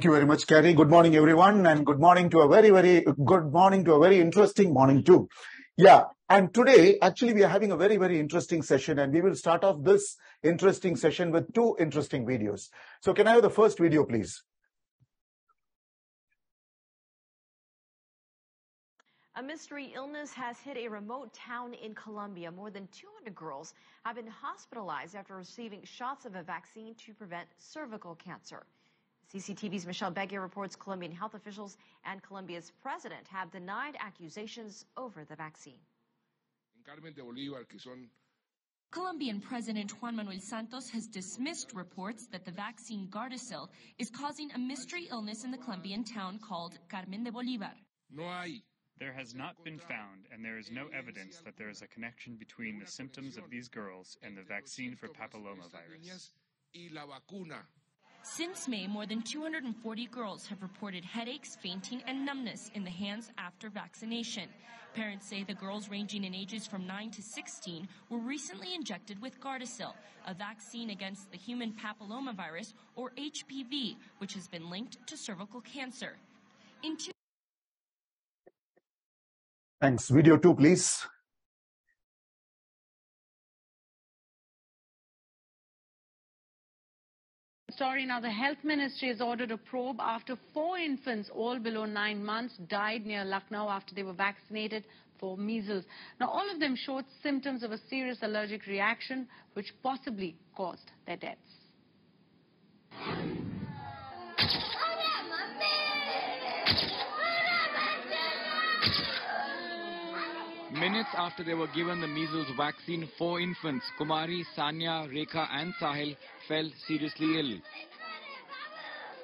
Thank you very much, Carrie. Good morning, everyone, and good morning to a very, very good morning to a very interesting morning too. Yeah, and today, actually, we are having a very, very interesting session, and we will start off this interesting session with two interesting videos. So, can I have the first video, please? A mystery illness has hit a remote town in Colombia. More than 200 girls have been hospitalized after receiving shots of a vaccine to prevent cervical cancer. CCTV's Michelle Beguer reports Colombian health officials and Colombia's president have denied accusations over the vaccine. Colombian President Juan Manuel Santos has dismissed reports that the vaccine Gardasil is causing a mystery illness in the Colombian town called Carmen de Bolivar. There has not been found, and there is no evidence that there is a connection between the symptoms of these girls and the vaccine for papillomavirus. Since May, more than 240 girls have reported headaches, fainting, and numbness in the hands after vaccination. Parents say the girls ranging in ages from 9 to 16 were recently injected with Gardasil, a vaccine against the human papillomavirus, or HPV, which has been linked to cervical cancer. In two- Thanks. Video two, please. Story now, the health ministry has ordered a probe after four infants, all below nine months, died near Lucknow after they were vaccinated for measles. Now, all of them showed symptoms of a serious allergic reaction, which possibly caused their deaths. Oh, Minutes after they were given the measles vaccine, four infants, Kumari, Sanya, Rekha and Sahil, fell seriously ill.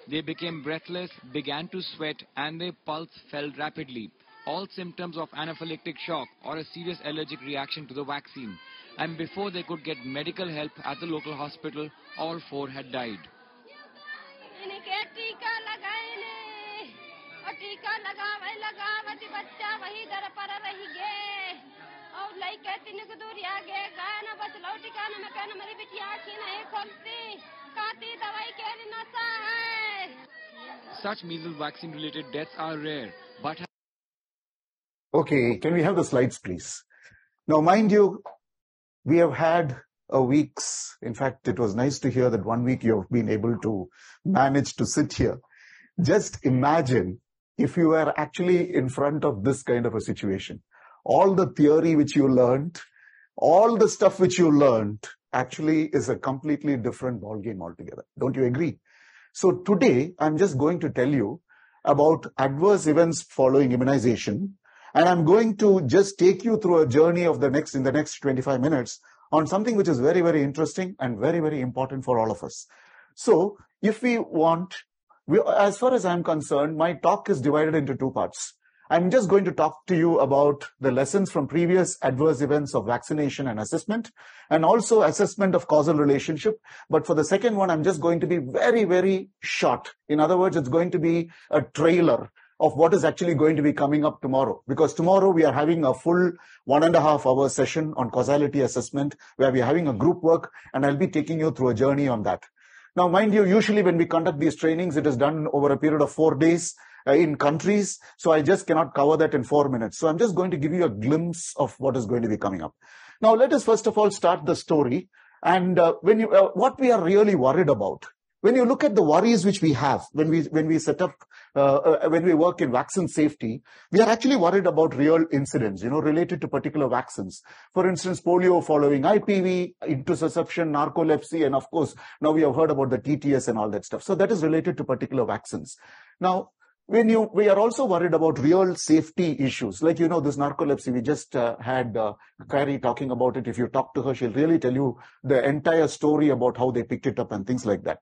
They became breathless, began to sweat and their pulse fell rapidly. All symptoms of anaphylactic shock or a serious allergic reaction to the vaccine. And before they could get medical help at the local hospital, all four had died. इनके टीका लगाएले और टीका लगावे लगावती बच्चा वही दर पर रही गे और लइके तीन को दूर आ गए गाना बचलो टीका न मैं कहना मेरी बिटिया आँखी नहीं खोलती काती दवाई के नशा है Such measles vaccine related deaths are rare, but Okay, can we have the slides, please? Now, mind you, we have had a week's, in fact, it was nice to hear that one week you have been able to manage to sit here. Just imagine if you were actually in front of this kind of a situation. All the theory which you learned, all the stuff which you learned actually is a completely different ballgame altogether. Don't you agree? So today, I'm just going to tell you about adverse events following immunization. And I'm going to just take you through a journey of the next, in the next 25 minutes on something which is very, very interesting and very, very important for all of us. So if we want, we, as far as I'm concerned, my talk is divided into two parts. I'm just going to talk to you about the lessons from previous adverse events of vaccination and assessment and also assessment of causal relationship. But for the second one, I'm just going to be very, very short. In other words, it's going to be a trailer of what is actually going to be coming up tomorrow. Because tomorrow we are having a full one and a half hour session on causality assessment where we are having a group work and I'll be taking you through a journey on that. Now, mind you, usually when we conduct these trainings, it is done over a period of four days in countries. So I just cannot cover that in four minutes. So I'm just going to give you a glimpse of what is going to be coming up. Now, let us first of all start the story. And uh, when you, uh, what we are really worried about, when you look at the worries which we have when we when we set up uh, uh, when we work in vaccine safety, we are actually worried about real incidents, you know, related to particular vaccines. For instance, polio following IPV, intussusception, narcolepsy, and of course, now we have heard about the TTS and all that stuff. So that is related to particular vaccines. Now, when you we are also worried about real safety issues. Like you know this narcolepsy we just uh, had uh, talking about it. If you talk to her she'll really tell you the entire story about how they picked it up and things like that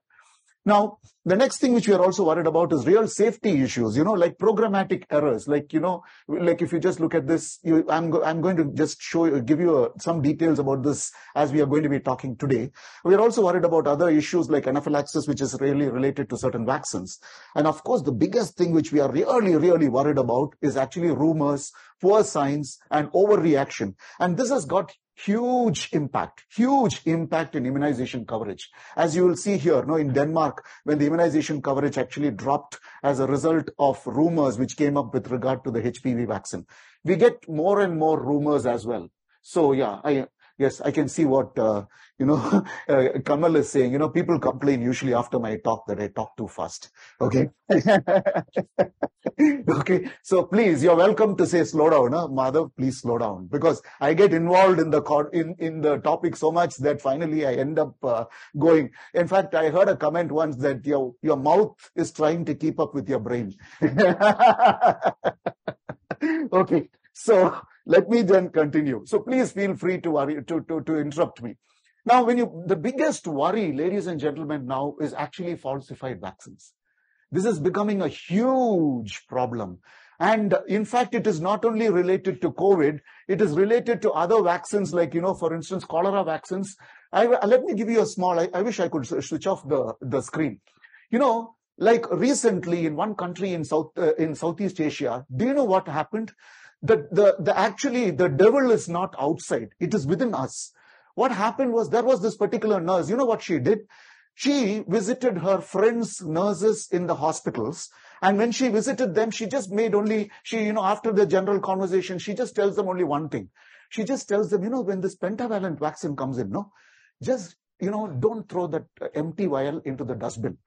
now, the next thing which we are also worried about is real safety issues, you know, like programmatic errors. Like, you know, like if you just look at this, you, I'm, go, I'm going to just show you, give you uh, some details about this as we are going to be talking today. We are also worried about other issues like anaphylaxis, which is really related to certain vaccines. And of course, the biggest thing which we are really, really worried about is actually rumors, poor science, and overreaction. And this has got huge impact, huge impact in immunization coverage. As you will see here, no, in Denmark, when the immunization coverage actually dropped as a result of rumors which came up with regard to the HPV vaccine. We get more and more rumors as well. So yeah, I, yes, I can see what, uh, you know, uh, Kamal is saying. You know, people complain usually after my talk that I talk too fast. Okay. okay. So please, you're welcome to say slow down. Huh? Mother, please slow down because I get involved in the, in, in the topic so much that finally I end up uh, going. In fact, I heard a comment once that your, your mouth is trying to keep up with your brain. okay. So let me then continue. So please feel free to worry, to, to, to interrupt me. Now, when you, the biggest worry, ladies and gentlemen, now is actually falsified vaccines. This is becoming a huge problem. And in fact, it is not only related to COVID, it is related to other vaccines like, you know, for instance, cholera vaccines. I, let me give you a small, I, I wish I could switch off the, the screen. You know, like recently in one country in South, uh, in Southeast Asia, do you know what happened? The, the, the actually, the devil is not outside. It is within us. What happened was there was this particular nurse. You know what she did? She visited her friends, nurses in the hospitals. And when she visited them, she just made only, she, you know, after the general conversation, she just tells them only one thing. She just tells them, you know, when this pentavalent vaccine comes in, no, just, you know, don't throw that empty vial into the dustbin.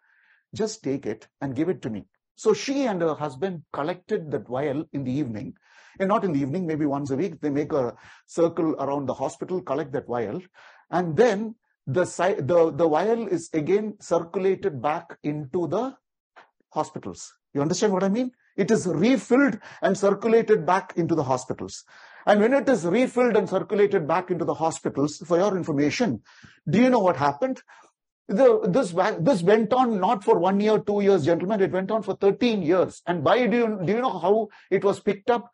Just take it and give it to me. So she and her husband collected that vial in the evening and not in the evening, maybe once a week, they make a circle around the hospital, collect that vial, and then the, the, the vial is again circulated back into the hospitals. You understand what I mean? It is refilled and circulated back into the hospitals. And when it is refilled and circulated back into the hospitals, for your information, do you know what happened? The, this, this went on not for one year, two years, gentlemen. It went on for 13 years. And by do you, do you know how it was picked up?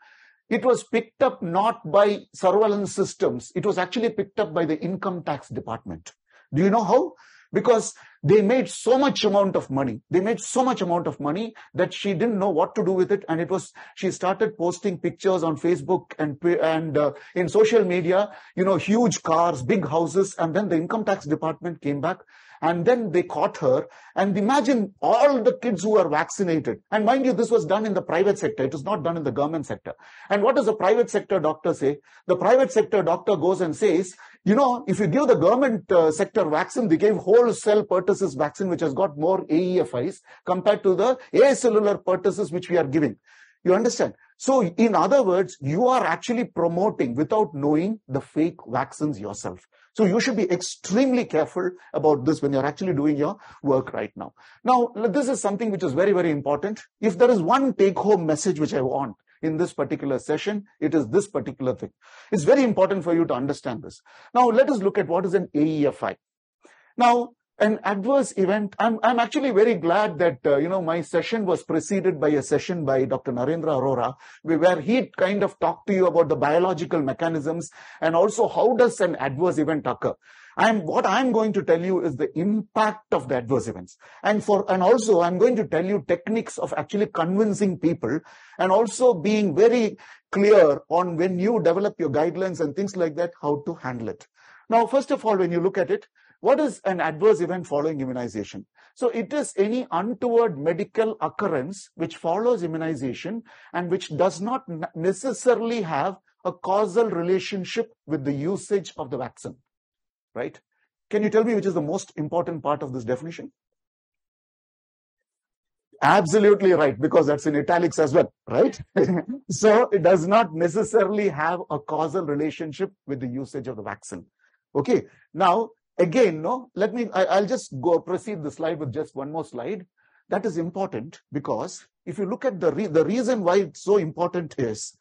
It was picked up not by surveillance systems. It was actually picked up by the income tax department. Do you know how? Because they made so much amount of money. They made so much amount of money that she didn't know what to do with it. And it was, she started posting pictures on Facebook and, and uh, in social media, you know, huge cars, big houses. And then the income tax department came back and then they caught her. And imagine all the kids who are vaccinated. And mind you, this was done in the private sector. It was not done in the government sector. And what does the private sector doctor say? The private sector doctor goes and says, you know, if you give the government uh, sector vaccine, they gave whole cell pertussis vaccine, which has got more AEFIs compared to the acellular pertussis, which we are giving. You understand? So in other words, you are actually promoting without knowing the fake vaccines yourself. So you should be extremely careful about this when you're actually doing your work right now. Now, this is something which is very, very important. If there is one take home message which I want in this particular session, it is this particular thing. It's very important for you to understand this. Now, let us look at what is an AEFI. Now, an adverse event. I'm, I'm actually very glad that, uh, you know, my session was preceded by a session by Dr. Narendra Arora, where he kind of talked to you about the biological mechanisms and also how does an adverse event occur. I'm, what I'm going to tell you is the impact of the adverse events. And for, and also I'm going to tell you techniques of actually convincing people and also being very clear on when you develop your guidelines and things like that, how to handle it. Now, first of all, when you look at it, what is an adverse event following immunization? So it is any untoward medical occurrence which follows immunization and which does not necessarily have a causal relationship with the usage of the vaccine, right? Can you tell me which is the most important part of this definition? Absolutely right, because that's in italics as well, right? so it does not necessarily have a causal relationship with the usage of the vaccine. Okay, now Again, no, let me, I, will just go proceed the slide with just one more slide. That is important because if you look at the, re, the reason why it's so important is,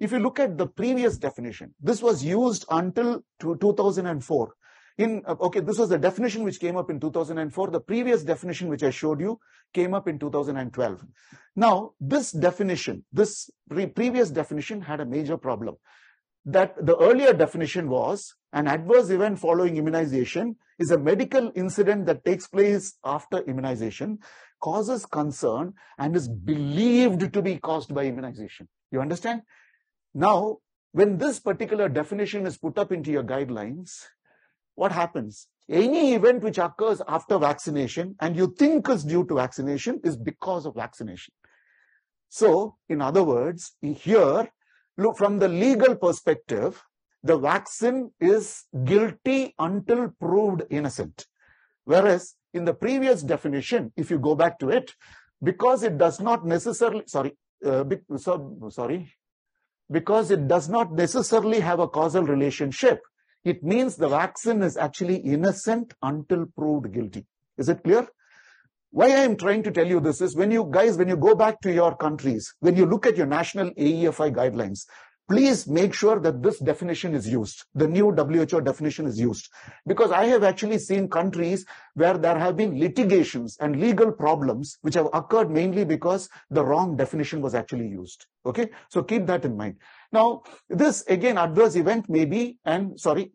if you look at the previous definition, this was used until 2004. In, uh, okay, this was the definition which came up in 2004. The previous definition which I showed you came up in 2012. Now, this definition, this pre previous definition had a major problem that the earlier definition was an adverse event following immunization is a medical incident that takes place after immunization, causes concern, and is believed to be caused by immunization. You understand? Now, when this particular definition is put up into your guidelines, what happens? Any event which occurs after vaccination and you think is due to vaccination is because of vaccination. So, in other words, here, look from the legal perspective, the vaccine is guilty until proved innocent. Whereas in the previous definition, if you go back to it, because it does not necessarily, sorry, uh, so, sorry, because it does not necessarily have a causal relationship, it means the vaccine is actually innocent until proved guilty. Is it clear? Why I am trying to tell you this is when you guys, when you go back to your countries, when you look at your national AEFI guidelines, please make sure that this definition is used. The new WHO definition is used. Because I have actually seen countries where there have been litigations and legal problems which have occurred mainly because the wrong definition was actually used. Okay. So keep that in mind. Now, this again, adverse event may be, and sorry,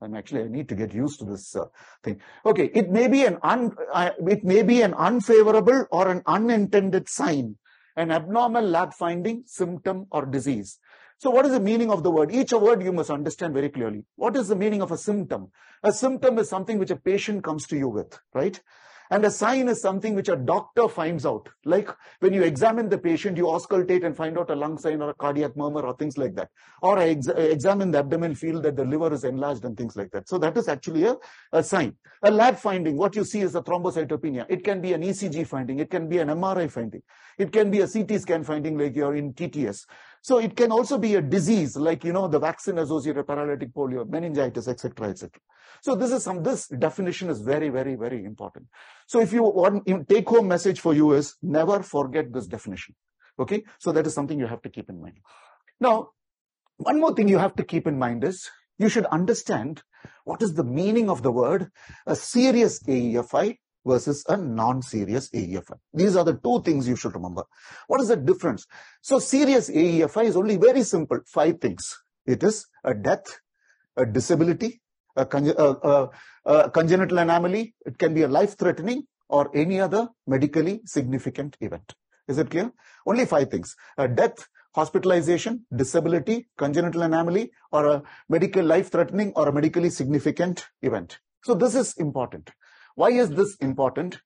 I'm actually, I need to get used to this uh, thing. Okay. It may be an un, uh, it may be an unfavorable or an unintended sign, an abnormal lab finding, symptom or disease. So what is the meaning of the word? Each word you must understand very clearly. What is the meaning of a symptom? A symptom is something which a patient comes to you with, right? And a sign is something which a doctor finds out. Like when you examine the patient, you auscultate and find out a lung sign or a cardiac murmur or things like that. Or I ex examine the abdomen, feel that the liver is enlarged and things like that. So that is actually a, a sign. A lab finding, what you see is a thrombocytopenia. It can be an ECG finding. It can be an MRI finding. It can be a CT scan finding like you're in TTS. So it can also be a disease like, you know, the vaccine associated paralytic polio, meningitis, etc., etc. So this is some, this definition is very, very, very important. So if you want, take home message for you is never forget this definition. Okay. So that is something you have to keep in mind. Now, one more thing you have to keep in mind is you should understand what is the meaning of the word a serious AEFI versus a non-serious AEFI. These are the two things you should remember. What is the difference? So serious AEFI is only very simple, five things. It is a death, a disability, a, a, a, uh, uh, a congenital anomaly, it can be a life-threatening or any other medically significant event. Is it clear? Only five things. A death, hospitalization, disability, congenital anomaly, or a medical life-threatening or a medically significant event. So this is important. Why is this important?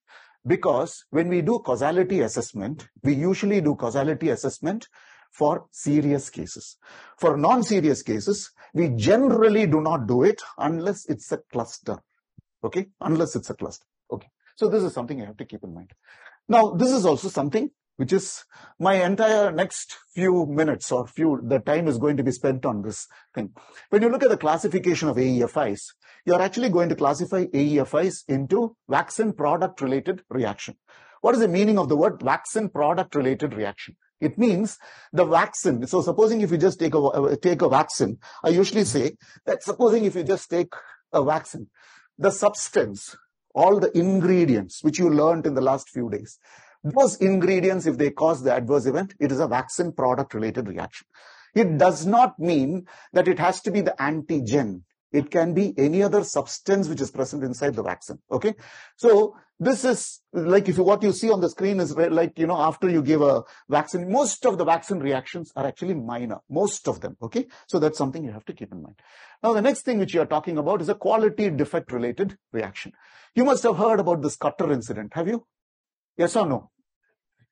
Because when we do causality assessment, we usually do causality assessment for serious cases. For non-serious cases, we generally do not do it unless it's a cluster. Okay? Unless it's a cluster. Okay. So this is something you have to keep in mind. Now, this is also something which is my entire next few minutes or few, the time is going to be spent on this thing. When you look at the classification of AEFIs, you're actually going to classify AEFIs into vaccine product related reaction. What is the meaning of the word vaccine product related reaction? It means the vaccine. So supposing if you just take a, uh, take a vaccine, I usually say that supposing if you just take a vaccine, the substance, all the ingredients which you learned in the last few days, those ingredients, if they cause the adverse event, it is a vaccine product related reaction. It does not mean that it has to be the antigen. It can be any other substance which is present inside the vaccine. Okay. So this is like if you, what you see on the screen is like, you know, after you give a vaccine, most of the vaccine reactions are actually minor, most of them. Okay. So that's something you have to keep in mind. Now, the next thing which you are talking about is a quality defect related reaction. You must have heard about this cutter incident. Have you? Yes or no?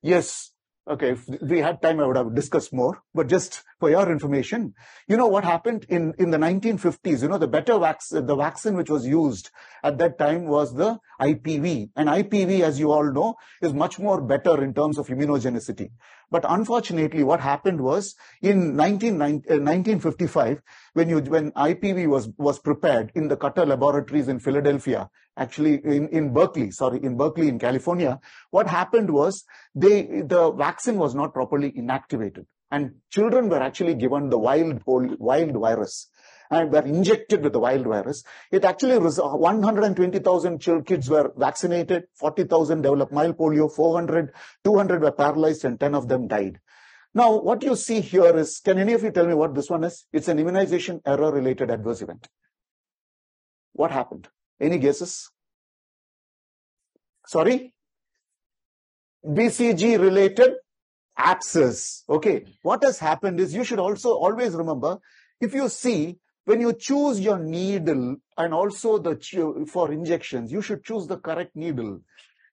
Yes. Okay, if we had time, I would have discussed more. But just for your information, you know what happened in, in the 1950s? You know, the better vaccine, the vaccine which was used at that time was the IPV. And IPV, as you all know, is much more better in terms of immunogenicity. But unfortunately, what happened was in 19, 1955, uh, when you when IPV was was prepared in the Cutter laboratories in Philadelphia, actually in, in Berkeley, sorry, in Berkeley in California, what happened was they the vaccine was not properly inactivated. And children were actually given the wild wild virus and were injected with the wild virus. It actually was uh, 120,000 kids were vaccinated, 40,000 developed mild polio, 400, 200 were paralyzed and 10 of them died. Now, what you see here is, can any of you tell me what this one is? It's an immunization error related adverse event. What happened? Any guesses? Sorry? BCG related abscess. Okay. What has happened is you should also always remember, if you see, when you choose your needle and also the for injections, you should choose the correct needle.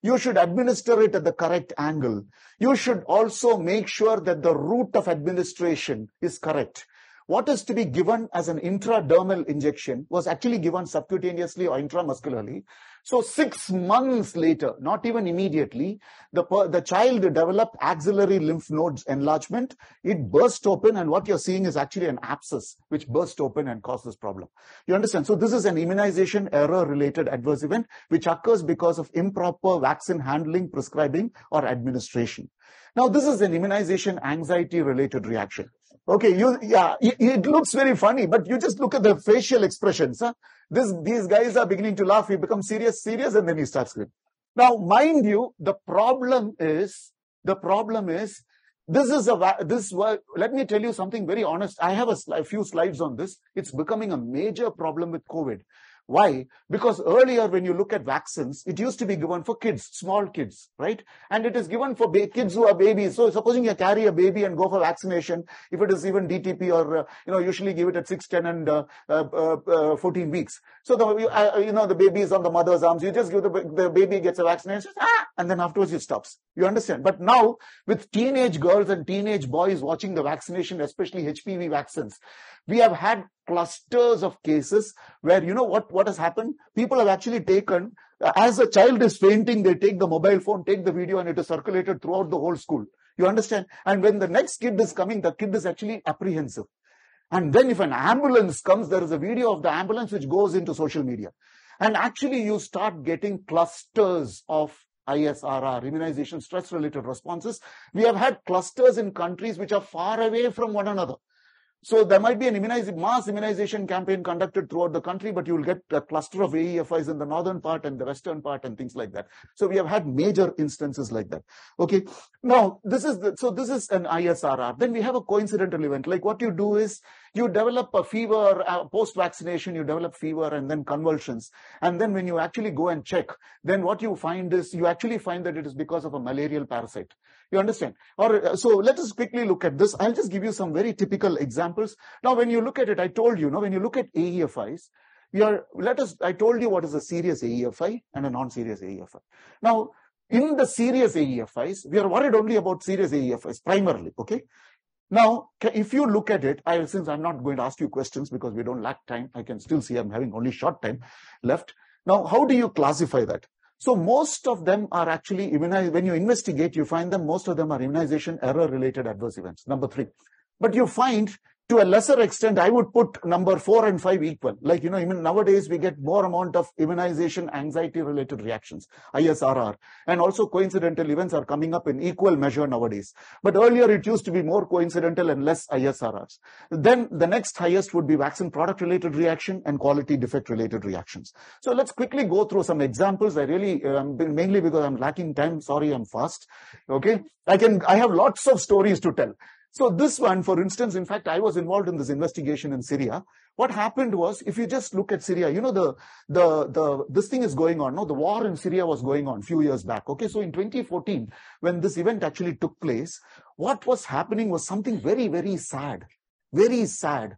You should administer it at the correct angle. You should also make sure that the route of administration is correct what is to be given as an intradermal injection was actually given subcutaneously or intramuscularly. So six months later, not even immediately, the, the child developed axillary lymph nodes enlargement. It burst open and what you're seeing is actually an abscess which burst open and caused this problem. You understand? So this is an immunization error related adverse event which occurs because of improper vaccine handling, prescribing or administration. Now this is an immunization anxiety related reaction. Okay, you, yeah, it, looks very funny, but you just look at the facial expressions. Huh? This, these guys are beginning to laugh. He becomes serious, serious, and then he starts screaming. Now, mind you, the problem is, the problem is, this is a, this, let me tell you something very honest. I have a, a few slides on this. It's becoming a major problem with COVID. Why? Because earlier when you look at vaccines, it used to be given for kids, small kids, right? And it is given for kids who are babies. So supposing you carry a baby and go for vaccination, if it is even DTP or, uh, you know, usually give it at 6, 10 and uh, uh, uh 14 weeks. So the, uh, you know, the baby is on the mother's arms. You just give the, the baby gets a vaccination, ah, and then afterwards it stops. You understand? But now with teenage girls and teenage boys watching the vaccination, especially HPV vaccines, we have had clusters of cases where, you know what, what has happened? People have actually taken, uh, as a child is fainting, they take the mobile phone, take the video and it is circulated throughout the whole school. You understand? And when the next kid is coming, the kid is actually apprehensive. And then if an ambulance comes, there is a video of the ambulance which goes into social media. And actually you start getting clusters of ISRR, immunization stress related responses. We have had clusters in countries which are far away from one another. So there might be an immunization, mass immunization campaign conducted throughout the country, but you will get a cluster of AEFIs in the northern part and the western part and things like that. So we have had major instances like that. Okay. Now this is the, so this is an ISRR. Then we have a coincidental event. Like what you do is you develop a fever uh, post vaccination, you develop fever and then convulsions. And then when you actually go and check, then what you find is you actually find that it is because of a malarial parasite. You understand? Or uh, so let us quickly look at this. I'll just give you some very typical examples. Now, when you look at it, I told you, know, when you look at AEFIs, we are, let us, I told you what is a serious AEFI and a non-serious AEFI. Now, in the serious AEFIs, we are worried only about serious AEFIs primarily, okay? Now, if you look at it, I, since I'm not going to ask you questions because we don't lack time, I can still see I'm having only short time left. Now, how do you classify that? So most of them are actually immunized. When you investigate, you find them, most of them are immunization error related adverse events. Number three. But you find to a lesser extent, I would put number four and five equal. Like, you know, even nowadays we get more amount of immunization anxiety related reactions, ISRR. And also coincidental events are coming up in equal measure nowadays. But earlier it used to be more coincidental and less ISRRs. Then the next highest would be vaccine product related reaction and quality defect related reactions. So let's quickly go through some examples. I really, um, mainly because I'm lacking time. Sorry, I'm fast. Okay. I can, I have lots of stories to tell. So this one, for instance, in fact, I was involved in this investigation in Syria. What happened was, if you just look at Syria, you know, the, the, the, this thing is going on. No, the war in Syria was going on a few years back. Okay. So in 2014, when this event actually took place, what was happening was something very, very sad, very sad.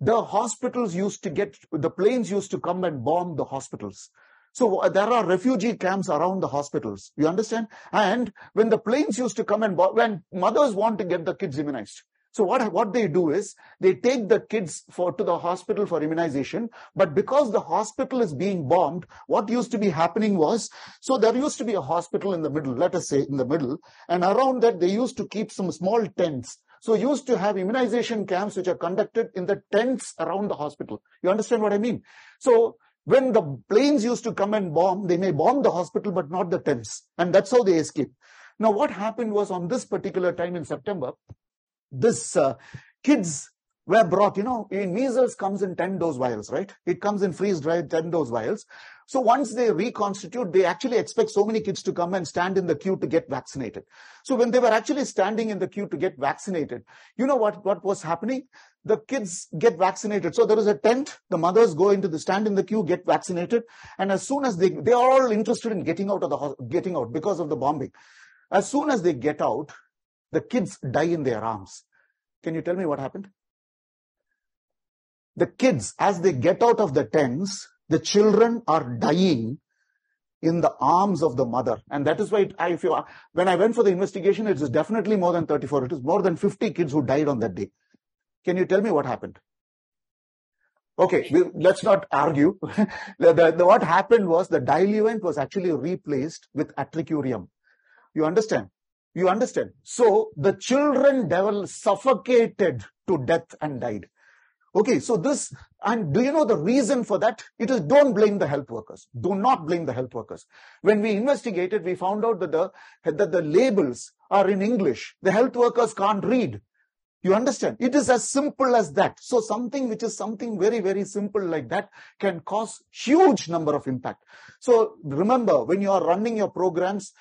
The hospitals used to get, the planes used to come and bomb the hospitals. So uh, there are refugee camps around the hospitals. You understand? And when the planes used to come and when mothers want to get the kids immunized. So what, what they do is they take the kids for, to the hospital for immunization. But because the hospital is being bombed, what used to be happening was, so there used to be a hospital in the middle, let us say in the middle. And around that, they used to keep some small tents. So used to have immunization camps which are conducted in the tents around the hospital. You understand what I mean? So when the planes used to come and bomb, they may bomb the hospital, but not the tents. And that's how they escape. Now, what happened was on this particular time in September, this uh, kids were brought, you know, in measles comes in 10 dose vials, right? It comes in freeze-dried 10 dose vials. So once they reconstitute, they actually expect so many kids to come and stand in the queue to get vaccinated. So when they were actually standing in the queue to get vaccinated, you know what, what was happening? The kids get vaccinated. So there is a tent. The mothers go into the stand in the queue, get vaccinated. And as soon as they, they are all interested in getting out of the, getting out because of the bombing. As soon as they get out, the kids die in their arms. Can you tell me what happened? The kids, as they get out of the tents, the children are dying in the arms of the mother. And that is why I, if you, when I went for the investigation, it is definitely more than 34. It is more than 50 kids who died on that day. Can you tell me what happened? Okay, we, let's not argue. the, the, the, what happened was the diluent was actually replaced with atracurium. You understand? You understand? So the children devil suffocated to death and died. Okay, so this, and do you know the reason for that? It is don't blame the health workers. Do not blame the health workers. When we investigated, we found out that the, that the labels are in English. The health workers can't read. You understand? It is as simple as that. So something which is something very, very simple like that can cause huge number of impact. So remember, when you are running your programs,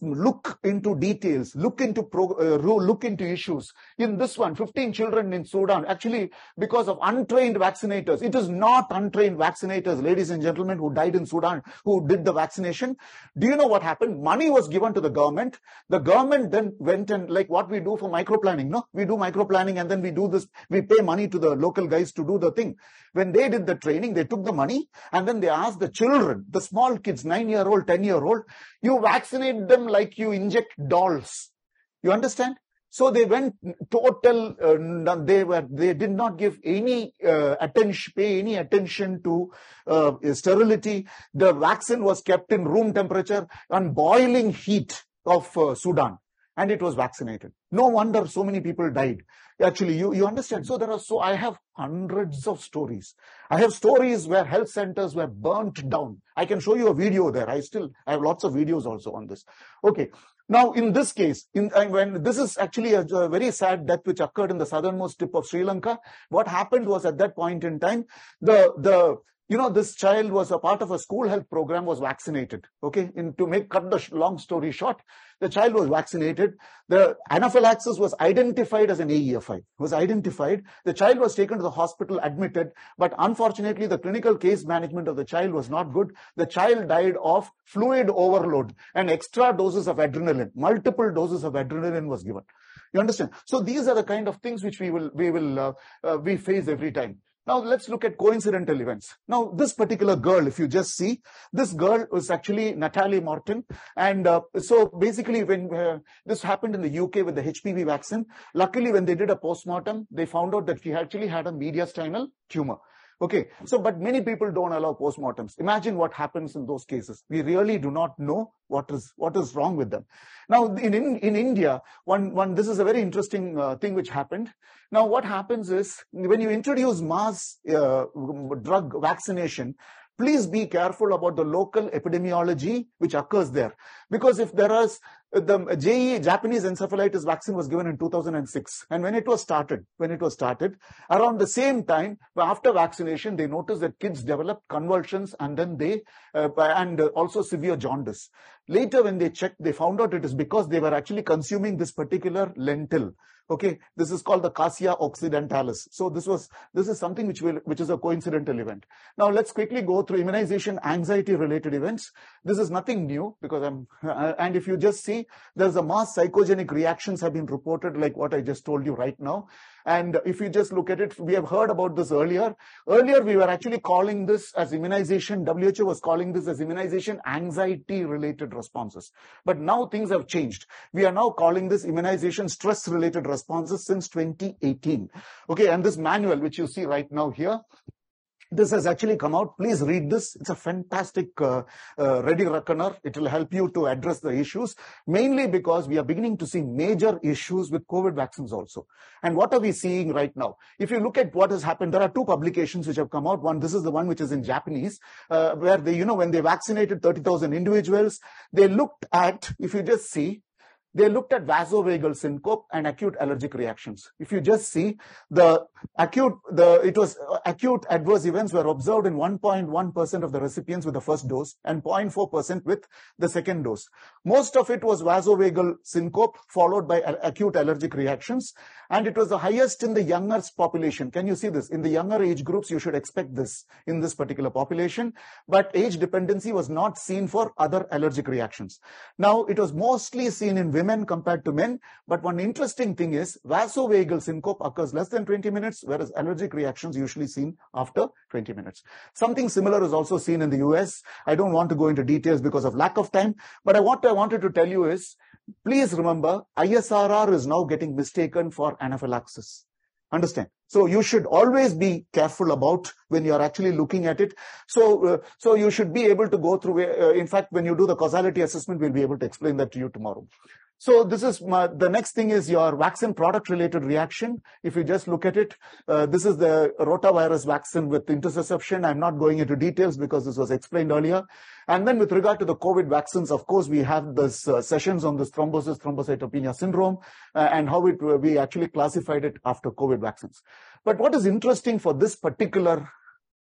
look into details, look into pro, uh, look into issues. In this one, 15 children in Sudan, actually because of untrained vaccinators. It is not untrained vaccinators, ladies and gentlemen, who died in Sudan, who did the vaccination. Do you know what happened? Money was given to the government. The government then went and like what we do for microplanning, no? We do microplanning and then we do this, we pay money to the local guys to do the thing. When they did the training, they took the money and then they asked the children, the small kids, nine year old, 10 year old, you vaccinate them like you inject dolls. You understand? So they went total, uh, they were, they did not give any uh, attention, pay any attention to uh, sterility. The vaccine was kept in room temperature and boiling heat of uh, Sudan and it was vaccinated. No wonder so many people died. Actually, you, you understand. So there are so, I have hundreds of stories. I have stories where health centers were burnt down. I can show you a video there. I still, I have lots of videos also on this. Okay. Now, in this case, in, when this is actually a, a, very sad death which occurred in the southernmost tip of Sri Lanka. What happened was at that point in time, the, the, you know, this child was a part of a school health program, was vaccinated. Okay. In, to make cut the long story short, the child was vaccinated. The anaphylaxis was identified as an AEFI, was identified. The child was taken to the hospital, admitted, but unfortunately the clinical case management of the child was not good. The child died of fluid overload and extra doses of adrenaline. Multiple doses of adrenaline was given. You understand? So these are the kind of things which we will, we will, uh, uh, we face every time. Now let's look at coincidental events. Now this particular girl, if you just see, this girl was actually Natalie Morton. And uh, so basically when uh, this happened in the UK with the HPV vaccine, luckily when they did a postmortem, they found out that she actually had a mediastinal tumor. Okay. So, but many people don't allow postmortems. Imagine what happens in those cases. We really do not know what is, what is wrong with them. Now, in, in, in India, one, one, this is a very interesting uh, thing which happened. Now, what happens is when you introduce mass uh, drug vaccination, please be careful about the local epidemiology which occurs there. Because if there is the JE, Japanese encephalitis vaccine was given in 2006. And when it was started, when it was started, around the same time, after vaccination, they noticed that kids developed convulsions and then they, uh, and also severe jaundice. Later, when they checked, they found out it is because they were actually consuming this particular lentil. Okay, this is called the Cassia occidentalis. So this was this is something which will which is a coincidental event. Now let's quickly go through immunization anxiety related events. This is nothing new because I'm uh, and if you just see there's a mass psychogenic reactions have been reported like what I just told you right now. And if you just look at it, we have heard about this earlier. Earlier, we were actually calling this as immunization. WHO was calling this as immunization anxiety related responses. But now things have changed. We are now calling this immunization stress related responses since 2018. Okay. And this manual, which you see right now here, this has actually come out. Please read this. It's a fantastic uh, uh, ready reckoner. It will help you to address the issues, mainly because we are beginning to see major issues with COVID vaccines also. And what are we seeing right now? If you look at what has happened, there are two publications which have come out. One, this is the one which is in Japanese, uh, where they, you know, when they vaccinated 30,000 individuals, they looked at, if you just see, they looked at vasovagal syncope and acute allergic reactions. If you just see the acute, the it was uh, acute adverse events were observed in 1.1% of the recipients with the first dose and 0.4% with the second dose. Most of it was vasovagal syncope followed by acute allergic reactions and it was the highest in the younger population. Can you see this? In the younger age groups, you should expect this in this particular population, but age dependency was not seen for other allergic reactions. Now, it was mostly seen in women women compared to men. But one interesting thing is vasovagal syncope occurs less than 20 minutes, whereas allergic reactions usually seen after 20 minutes. Something similar is also seen in the US. I don't want to go into details because of lack of time, but I, what I wanted to tell you is, please remember, ISRR is now getting mistaken for anaphylaxis. Understand? So you should always be careful about when you are actually looking at it. So, uh, so you should be able to go through. Uh, in fact, when you do the causality assessment, we'll be able to explain that to you tomorrow. So this is my, the next thing is your vaccine product related reaction. If you just look at it, uh, this is the rotavirus vaccine with intussusception. I'm not going into details because this was explained earlier. And then with regard to the COVID vaccines, of course, we have this uh, sessions on this thrombosis thrombocytopenia syndrome uh, and how it we actually classified it after COVID vaccines. But what is interesting for this particular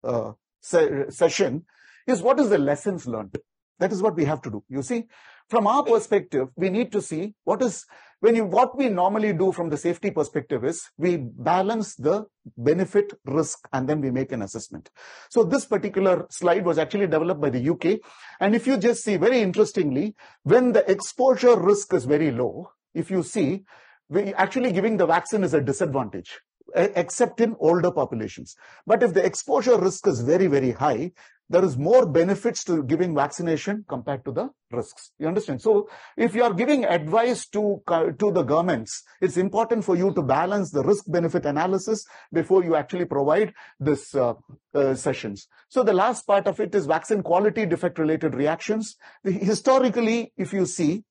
uh, se session is what is the lessons learned. That is what we have to do. You see, from our perspective, we need to see what is when you what we normally do from the safety perspective is we balance the benefit risk and then we make an assessment. So this particular slide was actually developed by the UK. And if you just see very interestingly, when the exposure risk is very low, if you see, we actually giving the vaccine is a disadvantage except in older populations. But if the exposure risk is very, very high, there is more benefits to giving vaccination compared to the risks. You understand? So if you are giving advice to, to the governments, it's important for you to balance the risk benefit analysis before you actually provide this uh, uh, sessions. So the last part of it is vaccine quality defect related reactions. Historically, if you see,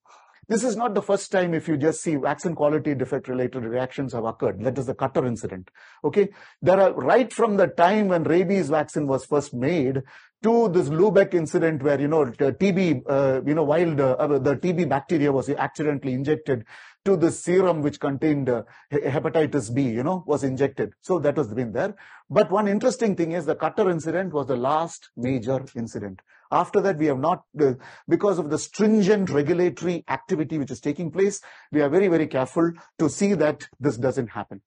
this is not the first time if you just see vaccine quality defect related reactions have occurred. That is the Cutter incident. Okay. There are right from the time when rabies vaccine was first made to this Lübeck incident where, you know, TB, uh, you know, wild, uh, the TB bacteria was accidentally injected to the serum which contained uh, hepatitis B, you know, was injected. So that was been there. But one interesting thing is the Cutter incident was the last major incident. After that, we have not, uh, because of the stringent regulatory activity which is taking place, we are very, very careful to see that this doesn't happen.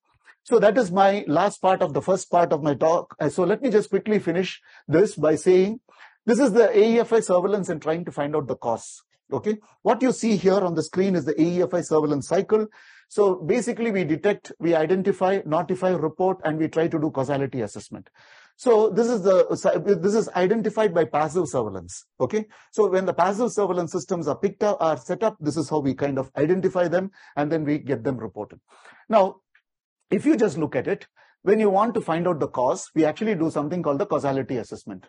So that is my last part of the first part of my talk. Uh, so let me just quickly finish this by saying, this is the AEFI surveillance and trying to find out the cause. Okay. What you see here on the screen is the AEFI surveillance cycle. So basically we detect, we identify, notify, report, and we try to do causality assessment. So this is the this is identified by passive surveillance. Okay. So when the passive surveillance systems are picked up, are set up, this is how we kind of identify them and then we get them reported. Now, if you just look at it, when you want to find out the cause, we actually do something called the causality assessment.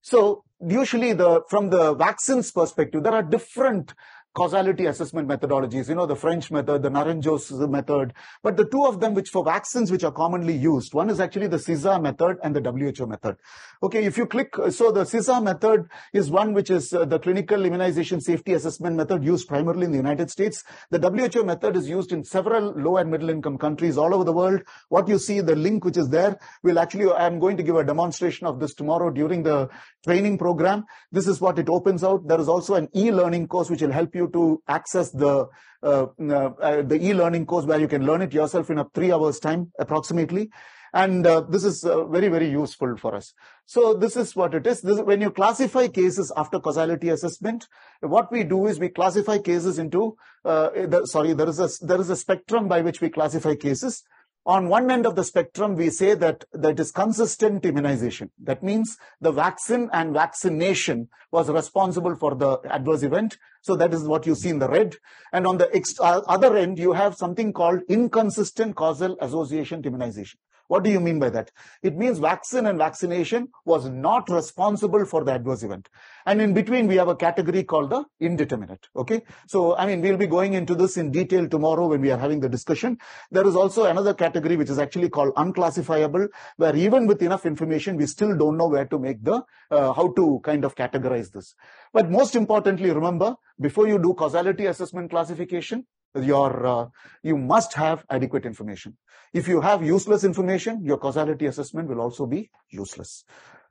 So usually the from the vaccines perspective, there are different causality assessment methodologies, you know, the French method, the Naranjo's method, but the two of them which for vaccines which are commonly used, one is actually the CISA method and the WHO method. Okay, if you click, so the CISA method is one which is uh, the clinical immunization safety assessment method used primarily in the United States. The WHO method is used in several low and middle income countries all over the world. What you see, the link which is there, will actually, I'm going to give a demonstration of this tomorrow during the training program. This is what it opens out. There is also an e-learning course which will help you to access the uh, uh, the e-learning course where you can learn it yourself in a three hours time approximately. And uh, this is uh, very, very useful for us. So this is what it is. This, when you classify cases after causality assessment, what we do is we classify cases into, uh, the, sorry, there is a, there is a spectrum by which we classify cases on one end of the spectrum, we say that that is consistent immunization. That means the vaccine and vaccination was responsible for the adverse event. So that is what you see in the red. And on the uh, other end, you have something called inconsistent causal association immunization. What do you mean by that? It means vaccine and vaccination was not responsible for the adverse event. And in between, we have a category called the indeterminate. Okay. So, I mean, we'll be going into this in detail tomorrow when we are having the discussion. There is also another category which is actually called unclassifiable, where even with enough information, we still don't know where to make the, uh, how to kind of categorize this. But most importantly, remember, before you do causality assessment classification, your uh, you must have adequate information if you have useless information your causality assessment will also be useless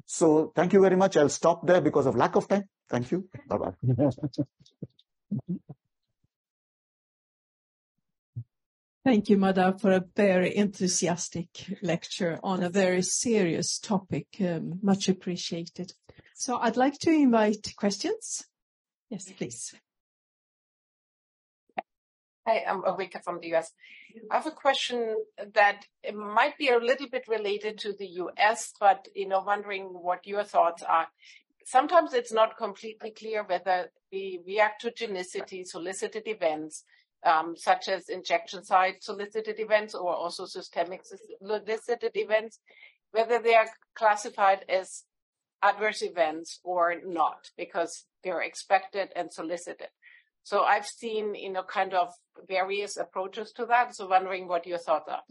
so thank you very much i'll stop there because of lack of time thank you bye bye Thank you, Madhav, for a very enthusiastic lecture on a very serious topic. Um, much appreciated. So I'd like to invite questions. Yes, please. Hi, I'm Awika from the US. I have a question that might be a little bit related to the US, but you know, wondering what your thoughts are. Sometimes it's not completely clear whether the reactogenicity solicited events, um, such as injection site solicited events or also systemic solicited events, whether they are classified as adverse events or not, because they're expected and solicited. So I've seen, you know, kind of various approaches to that. So wondering what your thoughts are.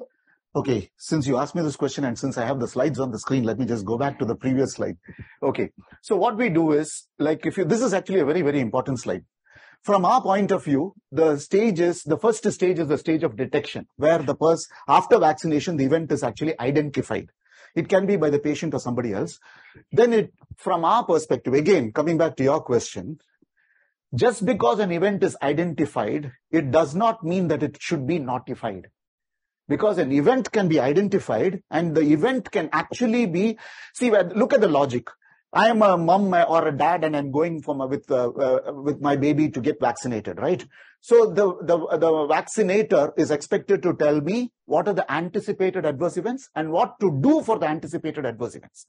Okay, since you asked me this question and since I have the slides on the screen, let me just go back to the previous slide. Okay, so what we do is, like if you, this is actually a very, very important slide. From our point of view, the stage is, the first stage is the stage of detection, where the person, after vaccination, the event is actually identified. It can be by the patient or somebody else. Then it, from our perspective, again, coming back to your question, just because an event is identified, it does not mean that it should be notified. Because an event can be identified and the event can actually be, see, look at the logic. I am a mom or a dad and I'm going from with uh, uh, with my baby to get vaccinated, right? So the, the the vaccinator is expected to tell me what are the anticipated adverse events and what to do for the anticipated adverse events.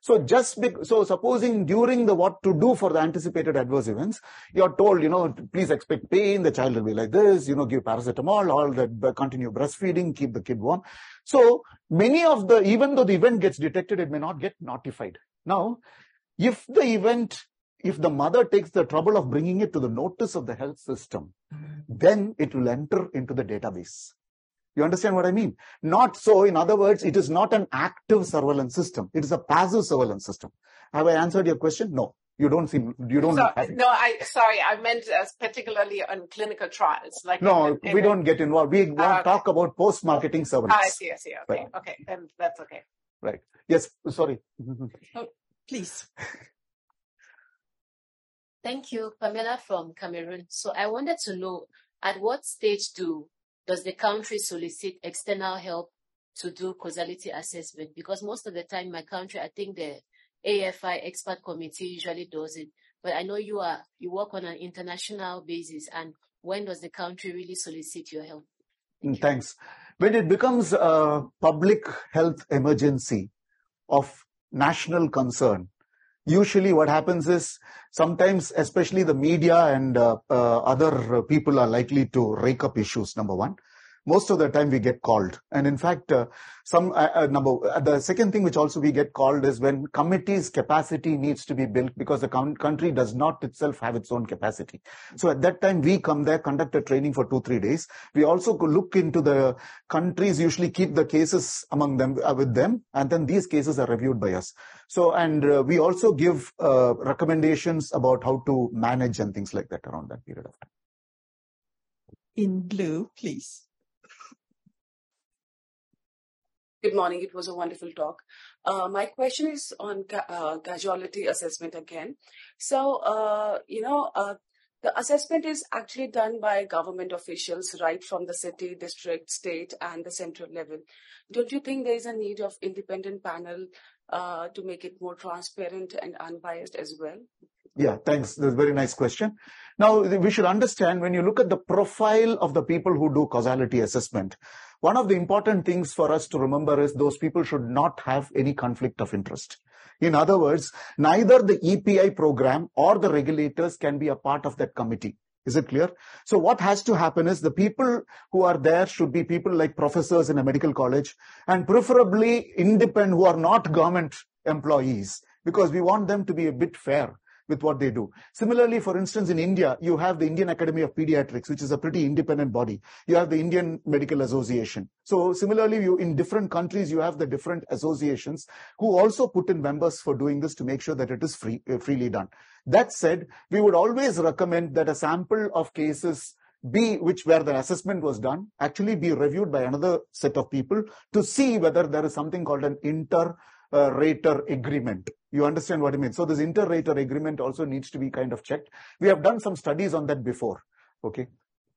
So just be, so supposing during the what to do for the anticipated adverse events, you're told, you know, please expect pain, the child will be like this, you know, give paracetamol, all that, continue breastfeeding, keep the kid warm. So many of the, even though the event gets detected, it may not get notified. Now, if the event, if the mother takes the trouble of bringing it to the notice of the health system, mm-hmm. then it will enter into the database. You understand what I mean? Not so. In other words, it is not an active surveillance system. It is a passive surveillance system. Have I answered your question? No. You don't seem, you don't. So, no, I, sorry, I meant as particularly on clinical trials. Like no, in, in we don't get involved. We want to okay. talk about post-marketing surveillance. Ah, I see, I see. Okay, right. okay, then that's okay. Right. Yes, sorry. oh, please. Thank you, Pamela from Cameroon. So I wanted to know at what stage do does the country solicit external help to do causality assessment? Because most of the time in my country, I think the AFI expert committee usually does it. But I know you are you work on an international basis and when does the country really solicit your help? Thank Thanks. When it becomes a public health emergency of national concern, usually what happens is sometimes especially the media and uh, uh, other people are likely to rake up issues number one most of the time we get called. And in fact uh, some uh, uh number uh, the second thing which also we get called is when committees capacity needs to be built because the country does not itself have its own capacity. So at that time we come there conduct a training for 2 3 days. We also look into the countries usually keep the cases among them uh, with them and then these cases are reviewed by us. So and uh, we also give recommendations about how to manage and things like that around that period of time. In blue please Good morning. It was a wonderful talk. Uh, my question is on ca- uh, casualty assessment again. So, uh, you know, uh, the assessment is actually done by government officials right from the city, district, state, and the central level. Don't you think there is a need of independent panel uh, to make it more transparent and unbiased as well? Yeah, thanks. That's a very nice question. Now, we should understand when you look at the profile of the people who do causality assessment, one of the important things for us to remember is those people should not have any conflict of interest. In other words, neither the EPI program or the regulators can be a part of that committee. Is it clear? So what has to happen is the people who are there should be people like professors in a medical college and preferably independent who are not government employees because we want them to be a bit fair with what they do. Similarly, for instance, in India, you have the Indian Academy of Pediatrics, which is a pretty independent body. You have the Indian Medical Association. So similarly, you, in different countries, you have the different associations who also put in members for doing this to make sure that it is free, uh, freely done. That said, we would always recommend that a sample of cases be which where the assessment was done actually be reviewed by another set of people to see whether there is something called an inter uh, rater agreement. You understand what I mean? So this inter-rater agreement also needs to be kind of checked. We have done some studies on that before. Okay.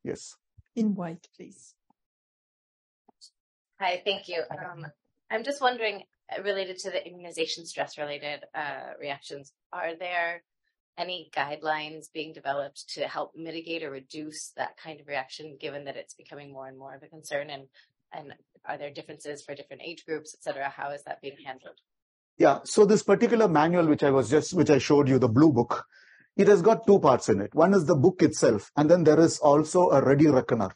Yes. In white, please. Hi, thank you. Um, I'm just wondering, uh, related to the immunization stress-related uh, reactions, are there any guidelines being developed to help mitigate or reduce that kind of reaction, given that it's becoming more and more of a concern? And and are there differences for different age groups, et cetera? How is that being handled? Yeah. So this particular manual, which I was just, which I showed you, the blue book, it has got two parts in it. One is the book itself, and then there is also a ready reckoner.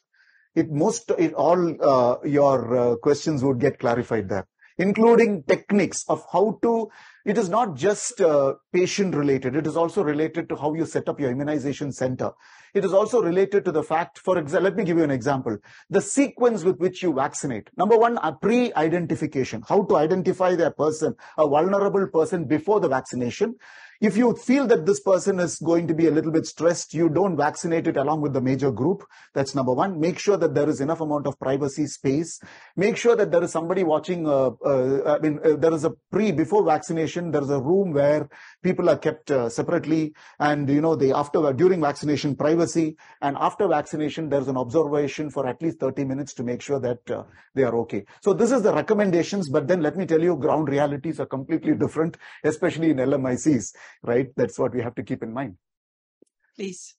It most, it all uh, your uh, questions would get clarified there, including techniques of how to. It is not just uh, patient related. It is also related to how you set up your immunization center. It is also related to the fact, for example, let me give you an example. The sequence with which you vaccinate. Number one, a pre-identification. How to identify the person, a vulnerable person before the vaccination. If you feel that this person is going to be a little bit stressed, you don't vaccinate it along with the major group. That's number one. Make sure that there is enough amount of privacy space. Make sure that there is somebody watching. Uh, uh, I mean, uh, there is a pre before vaccination. There is a room where people are kept uh, separately, and you know, the after during vaccination privacy, and after vaccination there is an observation for at least 30 minutes to make sure that uh, they are okay. So this is the recommendations. But then let me tell you, ground realities are completely different, especially in LMICs right? That's what we have to keep in mind. Please.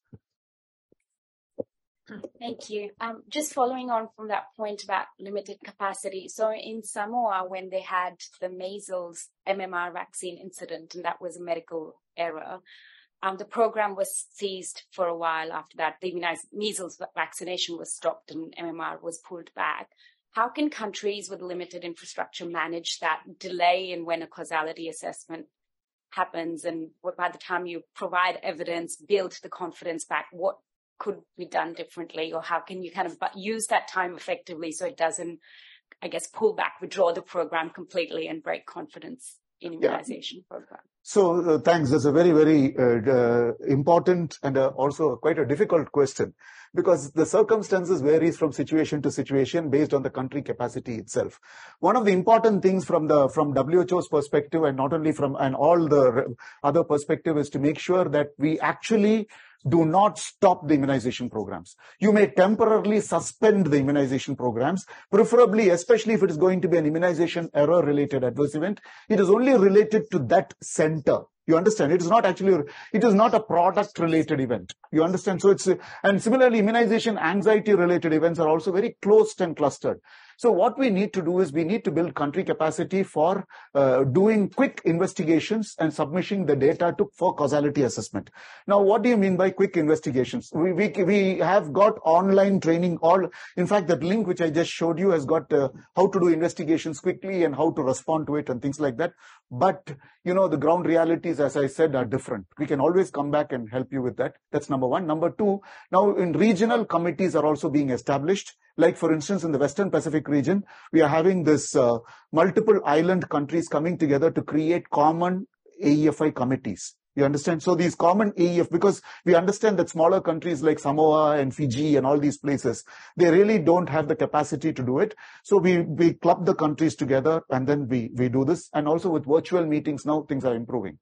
Thank you. Um, just following on from that point about limited capacity. So in Samoa, when they had the measles MMR vaccine incident, and that was a medical error, um, the program was seized for a while after that. The immunized measles vaccination was stopped and MMR was pulled back. How can countries with limited infrastructure manage that delay in when a causality assessment happens and what, by the time you provide evidence, build the confidence back, what could be done differently or how can you kind of use that time effectively so it doesn't, I guess, pull back, withdraw the program completely and break confidence immunization yeah. program? So uh, thanks. That's a very, very uh, uh, important and uh, also quite a difficult question because the circumstances varies from situation to situation based on the country capacity itself. One of the important things from the from WHO's perspective and not only from and all the other perspective is to make sure that we actually do not stop the immunization programs. You may temporarily suspend the immunization programs, preferably, especially if it is going to be an immunization error related adverse event. It is only related to that center. You understand? It is not actually, it is not a product related event. You understand? So it's, and similarly, immunization anxiety related events are also very closed and clustered. So what we need to do is we need to build country capacity for uh, doing quick investigations and submitting the data to for causality assessment. Now, what do you mean by quick investigations? We we we have got online training. All in fact, that link which I just showed you has got uh, how to do investigations quickly and how to respond to it and things like that. But you know the ground realities, as I said, are different. We can always come back and help you with that. That's number one. Number two. Now, in regional committees are also being established like, for instance, in the Western Pacific region, we are having this uh, multiple island countries coming together to create common AEFI committees. You understand? So these common AEF, because we understand that smaller countries like Samoa and Fiji and all these places, they really don't have the capacity to do it. So we, we club the countries together and then we, we do this. And also with virtual meetings now, things are improving.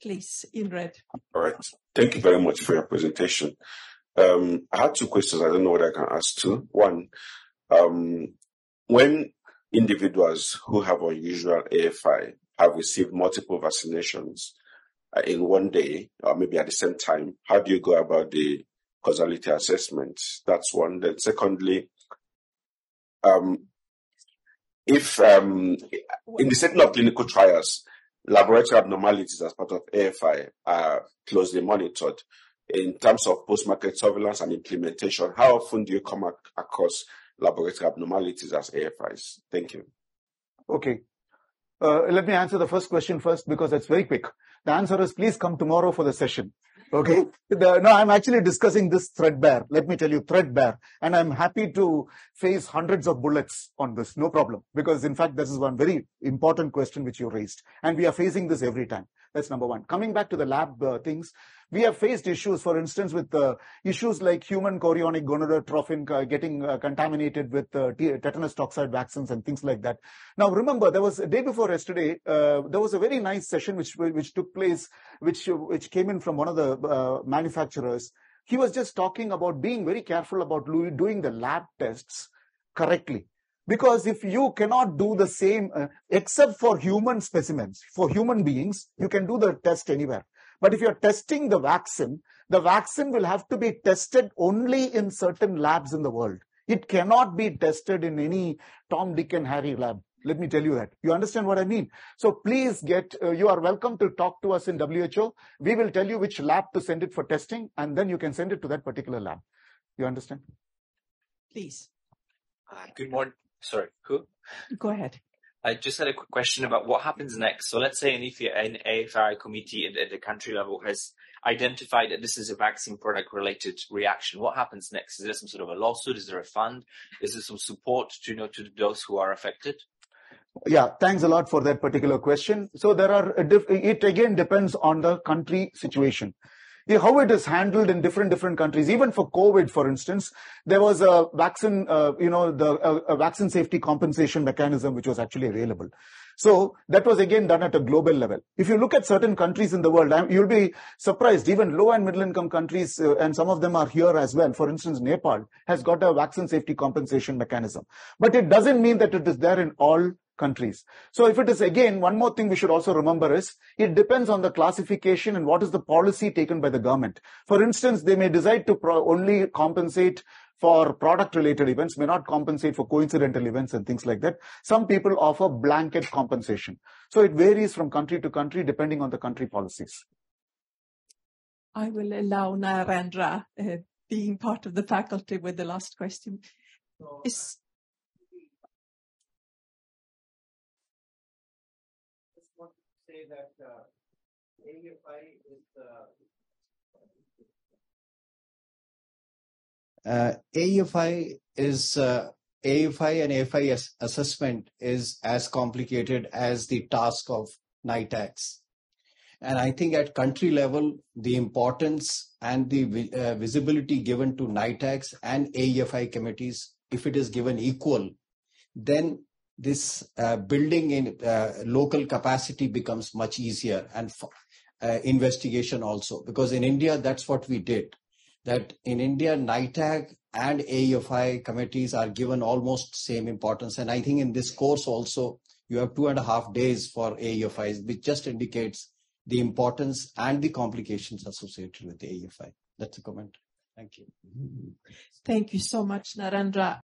Please, in red. All right. Thank you very much for your presentation. Um, I had two questions. I don't know what I can ask two. One, um, when individuals who have unusual AFI have received multiple vaccinations uh, in one day or maybe at the same time, how do you go about the causality assessment? That's one. Then secondly, um, if um, in the setting of clinical trials, laboratory abnormalities as part of AFI are closely monitored, in terms of post-market surveillance and implementation, how often do you come ac- across laboratory abnormalities as AFIs? Thank you. Okay. Uh, let me answer the first question first because that's very quick. The answer is please come tomorrow for the session. Okay. The, no, I'm actually discussing this threadbare. Let me tell you, threadbare. And I'm happy to face hundreds of bullets on this. No problem. Because in fact, this is one very important question which you raised. And we are facing this every time. That's number one. Coming back to the lab uh, things, we have faced issues, for instance, with uh, issues like human chorionic gonadotropin uh, getting uh, contaminated with uh, tetanus toxoid vaccines and things like that. Now, remember, there was a day before yesterday, uh, there was a very nice session which which took place, which which came in from one of the uh, manufacturers. He was just talking about being very careful about doing the lab tests correctly. Because if you cannot do the same, uh, except for human specimens, for human beings, you can do the test anywhere. But if you're testing the vaccine, the vaccine will have to be tested only in certain labs in the world. It cannot be tested in any Tom, Dick and Harry lab. Let me tell you that. You understand what I mean? So please get, uh, you are welcome to talk to us in WHO. We will tell you which lab to send it for testing and then you can send it to that particular lab. You understand? Please. Uh, good morning. Sorry, who? Go ahead. I just had a quick question about what happens next. So let's say an, an AFI committee at, at the country level has identified that this is a vaccine product related reaction. What happens next? Is there some sort of a lawsuit? Is there a fund? Is there some support to you know to those who are affected? Yeah, thanks a lot for that particular question. So there are, it again depends on the country situation how it is handled in different different countries. Even for COVID, for instance, there was a vaccine, uh, you know, the a vaccine safety compensation mechanism which was actually available. So that was again done at a global level. If you look at certain countries in the world, you'll be surprised. Even low and middle income countries, uh, and some of them are here as well. For instance, Nepal has got a vaccine safety compensation mechanism, but it doesn't mean that it is there in all countries. So if it is again, one more thing we should also remember is it depends on the classification and what is the policy taken by the government. For instance, they may decide to only compensate for product related events, may not compensate for coincidental events and things like that. Some people offer blanket compensation. So it varies from country to country depending on the country policies. I will allow Narendra, uh, being part of the faculty with the last question. Is that uh, AFI is the uh, AFI is uh, AFI and AFI assessment is as complicated as the task of NITAGs. And I think at country level, the importance and the uh, visibility given to NITAGs and AFI committees, if it is given equal, then this uh, building in uh, local capacity becomes much easier and uh, investigation also because in India that's what we did that in India NITAG and AFI committees are given almost same importance and I think in this course also you have two and a half days for AFIs which just indicates the importance and the complications associated with the AFI. That's a comment. Thank you. Thank you so much, Narendra.